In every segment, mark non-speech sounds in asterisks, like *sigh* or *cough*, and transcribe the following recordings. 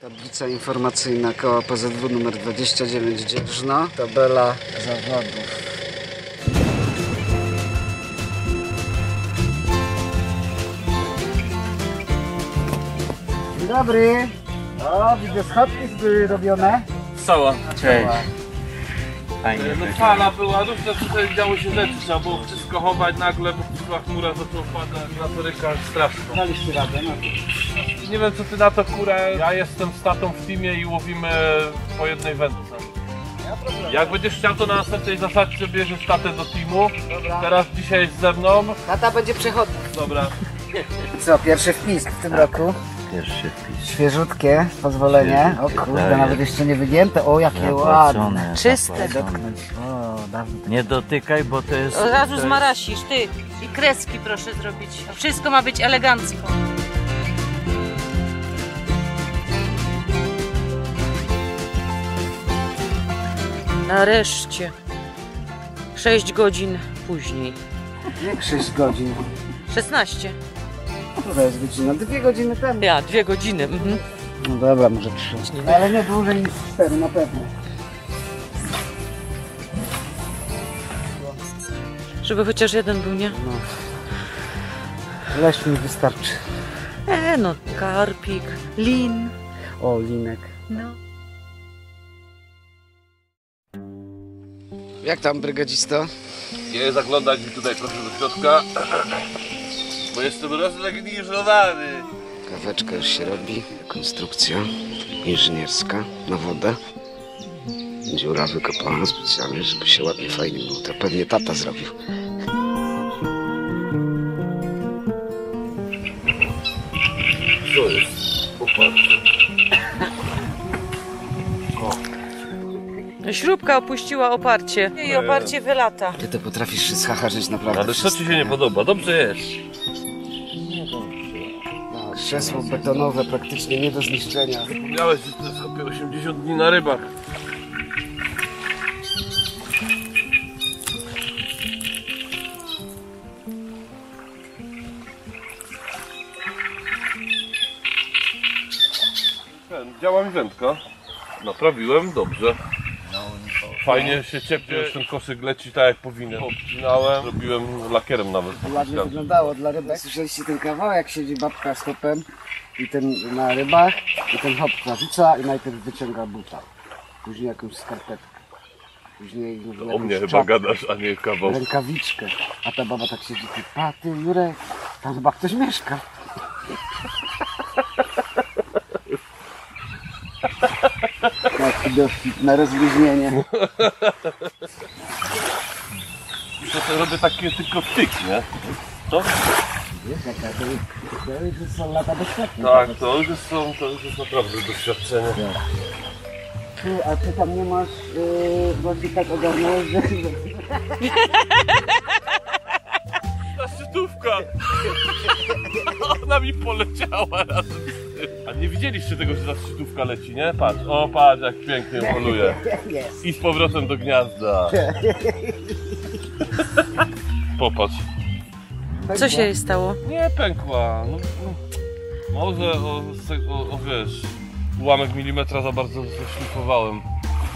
Tablica informacyjna koła PZW numer 29 Dzierżno. Tabela zawodów. Dzień dobry. O, widzę schodki były robione. Cała. Cześć. Fajnie. No fala była, różne tutaj działy się rzeczy, trzeba było wszystko chować, nagle przyszła chmura, zaczął padać, na to ryka straszno. Daliście radę, no. Nie wiem co ty na to kurę, ja jestem z tatą w teamie i łowimy po jednej wędce. Jak będziesz chciał to na następnej zasadzie bierzesz tatę do teamu, Dobra. teraz dzisiaj jest ze mną, Tata będzie przechodnik. dobra. Co, pierwszy wpis w tym roku. Pierwszy wpis. Świeżutkie pozwolenie. O Świeżutkie, kurde, tak. nawet jeszcze nie wygięte. O, jakie Zapłacone, ładne. Czyste. zapłacone. Dotknąć. O, dawno tak Nie dotykaj, bo to jest... Od razu zmarasisz, ty. I kreski proszę zrobić. Wszystko ma być elegancko. Nareszcie. 6 godzin później. Jak 6 godzin. 16. Która jest godzina? Dwie godziny temu. Ja, dwie godziny. Mhm. No dobra, może trzy. No, ale nie dłużej niż cztery, na pewno. Żeby chociaż jeden był, nie? Leś mi wystarczy. E, no, karpik, lin. O, linek. No. Jak tam, brygadzisto? Nie zaglądać mi tutaj proszę do środka, bo jestem roznegliżowany. Kaweczka już się robi. Konstrukcja inżynierska na wodę. Dziura wykopana specjalnie, żeby się ładnie, fajnie było. To pewnie tata zrobił. Co jest? Popatrz. Śrubka opuściła oparcie. I oparcie wylata. Ty to potrafisz się schacharzyć naprawdę Ale co ci wszystko, się nie podoba? Dobrze jest. No, krzesło betonowe praktycznie nie do zniszczenia. Miałeś, że to jest chłopie 80 dni na rybach. Ten, Działa mi wędka. Naprawiłem, dobrze. Fajnie się ciepnie, już ten koszyk leci tak jak powinien. Obcinałem, robiłem lakierem nawet. Ładnie wyglądało dla rybek. Słyszeliście ten kawałek, jak siedzi babka z hopem i ten na rybach i ten hop zarzuca i najpierw wyciąga buta. Później jakąś skarpetkę. Później O jakąś mnie chyba czapkę, gadasz, a nie kawał. Rękawiczkę. A ta baba tak siedzi, ty paty, Jurek, tam chyba ktoś mieszka. Dowcip na rozluźnienie. To, to robię takie tylko tyk, nie? To? Wiesz, jaka to, to już są lata doświadczenia. Tak, to już jest, są, to już jest naprawdę doświadczenie. Ty, a ty tam nie masz, yy, właśnie tak ogarnąłeś, że... Ta szczytówka! Ona mi poleciała razem. A nie widzieliście tego, że ta szczytówka leci, nie? Patrz, o patrz jak pięknie poluje. Jest. I z powrotem do gniazda. Popatrz. Co się jej stało? Nie pękła. No, no, może o, o, o wiesz, ułamek milimetra za bardzo zaszlifowałem.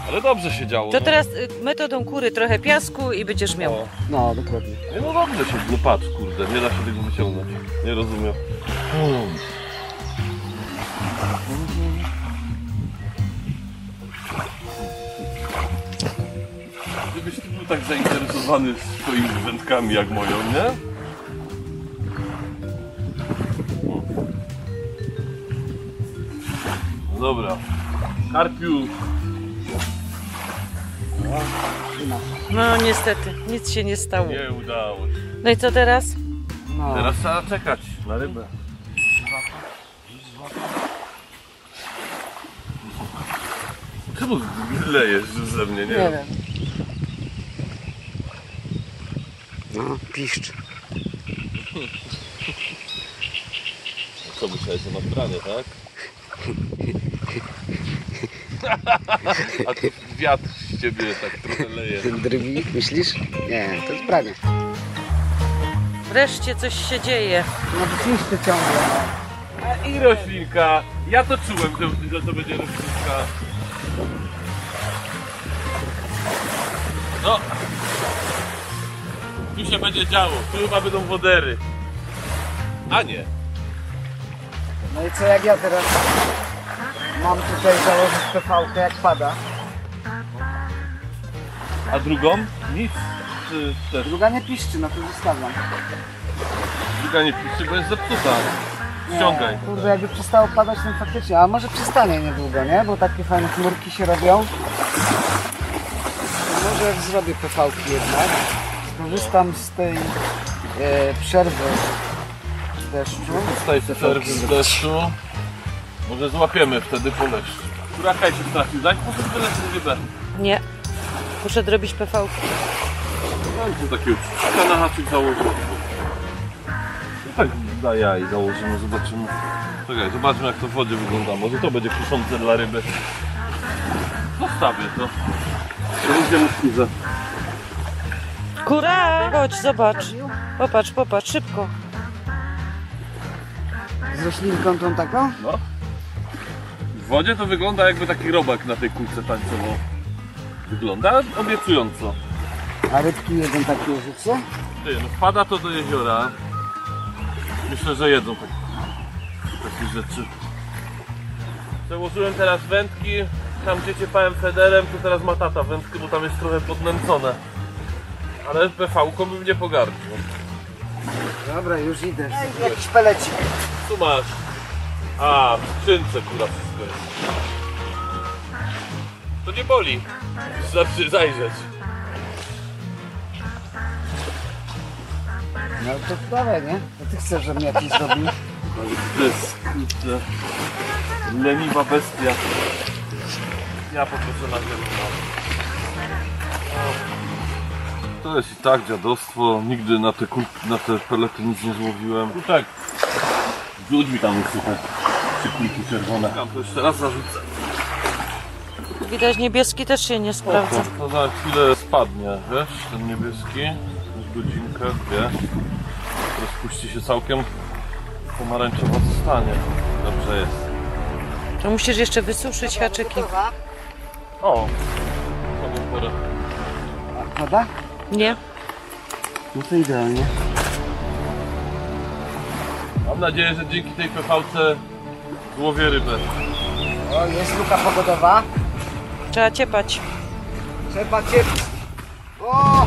Ale dobrze się działo. To no. teraz y, metodą kury trochę piasku i będziesz miał. O. No, dokładnie. Nie no dobrze się, no patrz kurde, nie da się tego wyciągnąć. Nie rozumiem. Gdybyś był tak zainteresowany swoimi wędkami jak moją, nie? No Dobra. Karpiu, No niestety, nic się nie stało. nie udało się. No i co teraz? No, Teraz trzeba czekać na rybę. Czemu lejesz ze mnie, nie? nie wiem. No, piszcz. Co myślałeś, że masz branie, tak? A tu wiatr z ciebie tak trochę leje. Ten drwi, myślisz? Nie, to jest branie. Wreszcie coś się dzieje. No, piszczy ciągle. I roślinka. Ja to czułem, że, że to będzie roślinka. No. Tu się będzie działo. Tu chyba będą wodery. A nie. No i co jak ja teraz mam tutaj założyć PV jak pada? A drugą? Nic. Czy też? Druga nie piszczy, no to zostawiam. Druga nie pisze, bo jest zepsuta. Ściągaj. Kurde, jakby przestało padać, to faktycznie, a może przestanie niedługo, nie? Bo takie fajne chmurki się robią. To może jak zrobię PV jednak, skorzystam z tej e, przerwy deszczu. Tutaj przerwy z deszczu. Może złapiemy wtedy po leszczu. Która się trafił? Daj po prostu tyle rybę. Nie. Muszę zrobić PV. No i to takiego czubka na haczyk założył. No tak da ja i założymy, zobaczymy. Czekaj, zobaczmy jak to w wodzie wygląda. Może to będzie kuszące dla ryby. Zostawię to. Będzie mu skórze. Kura! Chodź, zobacz. Popatrz, popatrz, szybko. Z roślinką tą taką? No. W wodzie to wygląda jakby taki robak na tej kulce tańcował. Wygląda obiecująco. A rybki jeden takie życie? Ty, no wpada to do jeziora. Myślę, że jedzą tak, takie rzeczy. Założyłem teraz wędki. Tam gdzie ciepałem federem, to teraz ma tata wędkę, bo tam jest trochę podnęcone. Ale PV-ką bym nie pogardził. Dobra, już idę. Jakiś pelecik. Tu masz. A, w skrzynce kurwa wszystko jest. To nie boli. Wystarczy zajrzeć. No to dawaj, nie? To ty chcesz, żebym jakiś zrobił. To jest, kurczę, leniwa bestia. Ja poproszę na zielono. To jest i tak dziadostwo. Nigdy na te, kul- na te pelety nic nie złowiłem. I tak, rzuć mi tam trzy kulki czerwone. Ja to jeszcze raz zarzucę. Widać niebieski też się nie sprawdza. To, to za chwilę spadnie, wiesz, ten niebieski. Już godzinkę, dwie. Rozpuści się całkiem. Pomarańczowo zostanie. Dobrze jest. To musisz jeszcze wysuszyć haczyki. O! Woda? Nie? No to idealnie. Mam nadzieję, że dzięki tej PV-ce złowię rybę. O, jest luka pogodowa. Trzeba ciepać. Trzeba cię... O!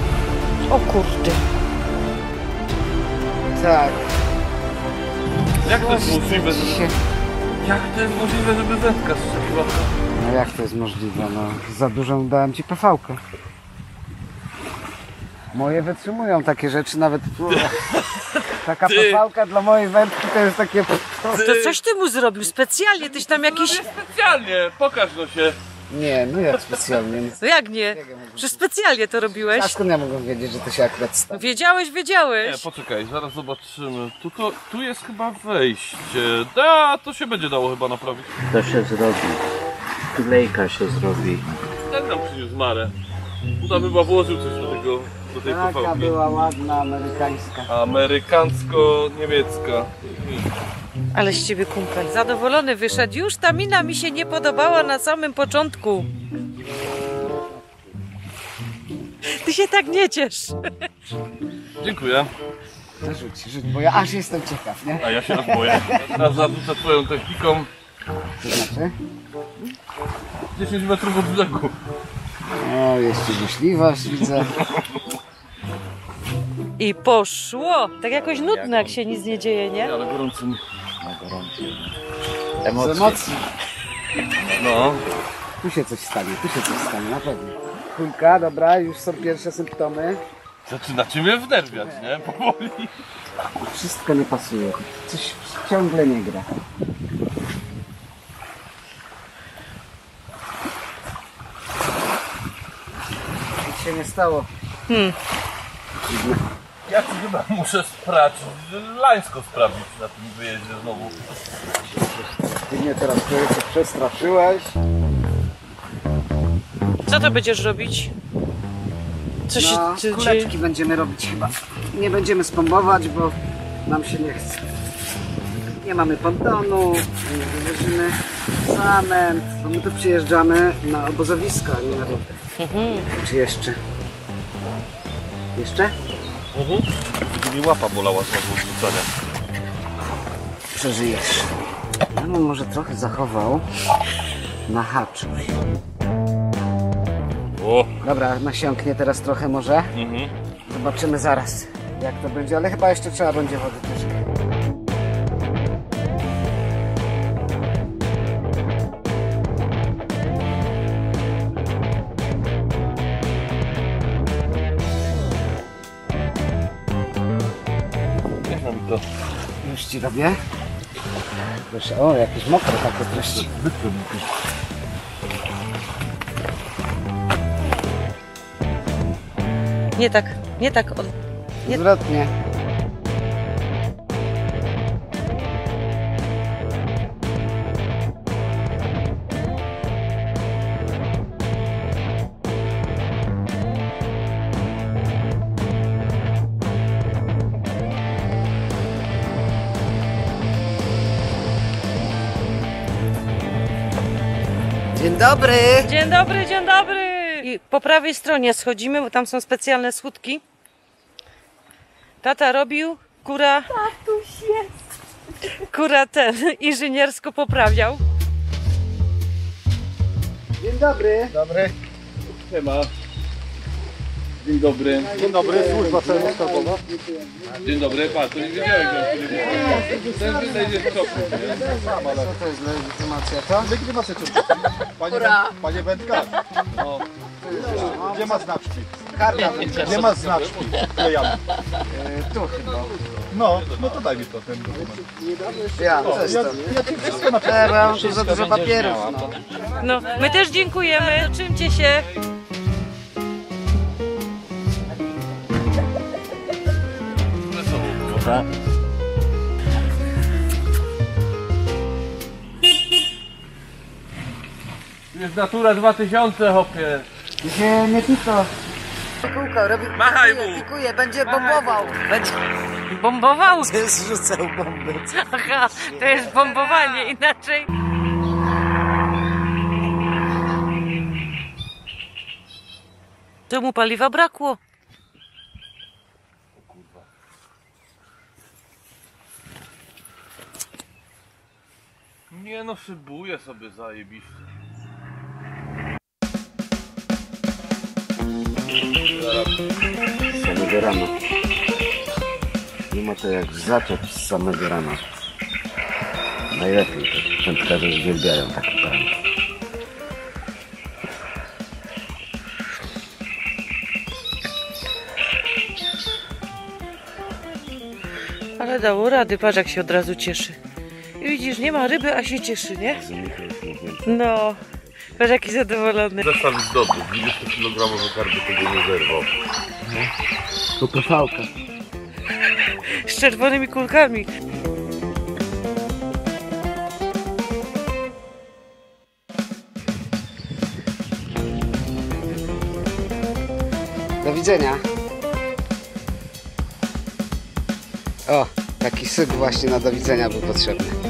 O kurde. Tak. Jak to jest możliwe, się... jak to jest możliwe, żeby wędka strzeliła? No jak to jest możliwe? No, za dużą dałem ci PV-kę. Moje wytrzymują takie rzeczy, nawet taka Ty. PV-ka dla mojej wędki to jest takie... To coś ty mu zrobił specjalnie, tyś tam jakiś... No nie specjalnie, pokaż no się. Nie, no jak specjalnie. No jak nie? Że specjalnie to A robiłeś? skąd ja mogę wiedzieć, że to się akurat stało? Wiedziałeś, Nie, wiedziałeś. poczekaj, zaraz zobaczymy. Tu, to, tu jest chyba wejście. Da, to się będzie dało chyba naprawić. To się zrobi. Klejka się zrobi. Ten nam przyniósł Marę. Uda by chyba włożył coś do tego, do tej Taka PV-ki. była ładna, amerykańska. Amerykańsko-niemiecka. Ale z ciebie kumpel. Zadowolony wyszedł. Już ta mina mi się nie podobała na samym początku. Ty się tak nie ciesz. Dziękuję. Rzuć, rzuć, bo ja aż jestem ciekaw, nie? A ja się aż boję. Teraz zarzucę twoją techniką To znaczy? 10 metrów od brzegu. O, jeszcze myśliwasz, widzę. I poszło. Tak jakoś nudno, jak się nic nie dzieje, nie? Ale gorący. Z Emocje. emocji. No. Tu się coś stanie, tu się coś stanie, na pewno. Kulka, dobra, już są pierwsze symptomy. Zaczynacie mnie wnerwiać, nie? Powoli. Wszystko nie pasuje. Coś ciągle nie gra. Nie stało. Ja ci chyba muszę sprawdzić, lańsko sprawdzić na tym wyjeździe znowu. Ty mnie teraz człowieku przestraszyłeś. Co to będziesz robić? Co się No, dzieje? kuleczki będziemy robić chyba. Nie będziemy spombować, bo nam się nie chce. Nie mamy pontonu, nie wywozimy cement, bo my tu przyjeżdżamy na obozowiska, a nie na rower. Czy jeszcze? Jeszcze? Mhm. Gdyby mi łapa bolała znowu od rzucania. Przeżyjesz. Ja bym może trochę zachował na haczu. O, Dobra, nasiąknie teraz trochę może. mhm. Zobaczymy zaraz, jak to będzie, ale chyba jeszcze trzeba będzie wody troszkę. Robię. Proszę, o, jakieś mokre takie treści. Nie tak, nie tak. Od... Nie- Zwrotnie. Dzień dobry. Dzień dobry, dzień dobry! I po prawej stronie schodzimy, bo tam są specjalne schódki. Tata robił, kura... Tatuś jest! Kura ten inżyniersko poprawiał. Dzień dobry. Dobry. Siema. Dzień dobry. Dzień dobry, służba celno-skarbowa. Dzień dobry, patrz, to nie wiedziałem, że Ten tutaj jest w szoku. Co to jest legitymacja, to? Legitymacja czy Panie, panie wędkarz. No. Gdzie ma znaczki? Karta Gdzie ma znaczki? Klejamy. tu chyba. No, no to daj mi to ten dokument. Ja, O, ja, ja ci wszystko napiszę. Ja mam tu za dużo papierów. No. No, my też dziękujemy. Czymcie się. Było. Jest Natura 2000, hopie. Nie, nie tylko. Kółko, robi, Machaj pikuje, mu. pikuje, będzie bombował. *laughs* Będzie Bombował. zrzucał bomby. Aha, to jest bombowanie, inaczej. Czemu paliwa brakło? Nie no, szybuję sobie zajebiście. Z samego rana. Nie ma to jak zaczep z samego rana. Najlepiej. to Wędkarze uwielbiają taki poranek. Ale dało rady, patrz jak się od razu cieszy. Widzisz, nie ma ryby, a się cieszy, nie? No, patrz jaki zadowolony. Zestaw zdobył, 20 kg karby tego nie zerwał. To PV-ka. Z czerwonymi kulkami. Do widzenia. O, taki syk właśnie na do widzenia był potrzebny.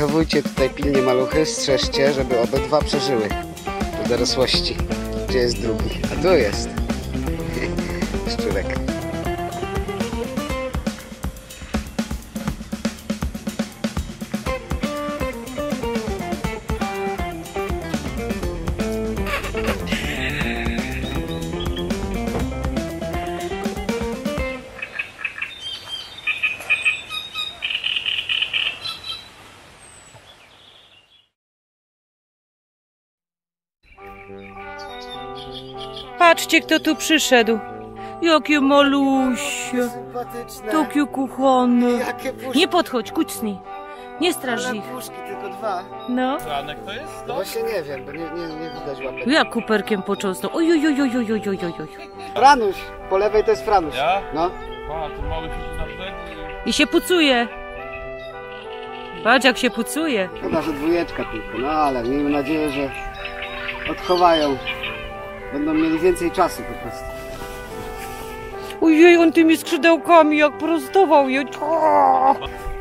Wychowujcie tutaj pilnie maluchy, strzeżcie, żeby obydwa przeżyły do dorosłości. Gdzie jest drugi? A tu jest. Patrzcie, kto tu przyszedł. Jakie malusie. Sympatyczne. Takie kuchane. Jakie puszki. Nie podchodź, kucnij. Nie straż ich. puszki, tylko dwa. No. Franek to jest? No? Właśnie nie wiem, bo nie, nie, nie widać łapek. Ja kuperkiem począsnął. Oj, oj, oj, oj, oj, oj, oj, oj. Franuś. Po lewej to jest Franuś. Ja? No. A, to mały pisze? I się pucuje. Patrz jak się pucuje. Chyba, że dwójeczka tylko. No ale miejmy nadzieję, że odchowają. Będą mieli więcej czasu po prostu. Ojej, on tymi skrzydełkami jak prostował je.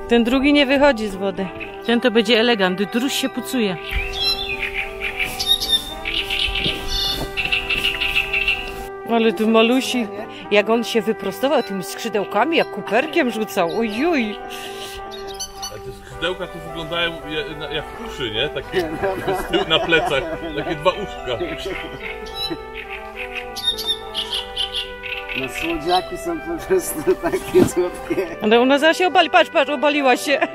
Ten drugi nie wychodzi z wody. Ten to będzie elegant, druś się pucuje. Ale tu malusi, jak on się wyprostował tymi skrzydełkami, jak kuperkiem rzucał. Ojoj. A te skrzydełka tu wyglądają jak uszy, nie? Takie *laughs* na plecach. Takie dwa uszka. No słodziaki są po prostu takie *laughs* słodkie. Ale ona zaraz się obali, patrz, patrz, obaliła się.